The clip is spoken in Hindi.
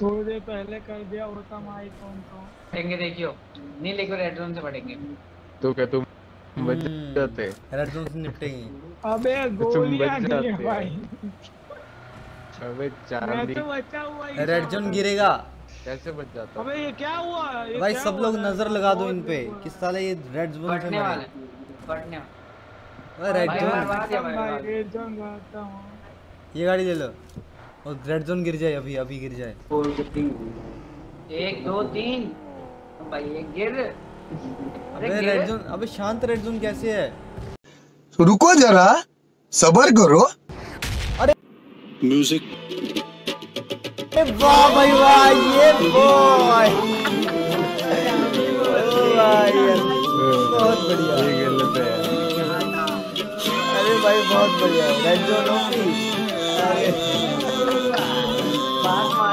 थोड़ी देर पहले कर दिया होता माई फ़ोन को पढ़ेंगे देखियो। नहीं लेकिन रेड जोन से पढ़ेंगे तो क्या तुम बच हम्म। जाते? रेड जोन से निपटेंगे। अबे गोलियाँ बच नहीं है भाई। अबे मैं चांदी तो बचा हुआ ही रेड जोन गिरेगा। कैसे बच जाता? अबे ये क्या हुआ? ये भाई क्या सब लोग नज़र लगा दो इन पे। किस साले ये रेड जोन से पढ़ने वाले मरे पढ़ने वाले रेड जोन रेड जोन हूँ। ये गाड़ी ले लो। और रेड जोन गिर जाए अभी अभी गिर जाए। एक दो तीन। भाई एक गिर। अबे रेड जोन अबे शांत रेड जोन कैसे है? तो रुको जरा सबर करो। ए वाह भाई वाह ये बॉय बहुत बढ़िया। ये गलत है। अरे भाई बहुत बढ़िया। Red zone Bye.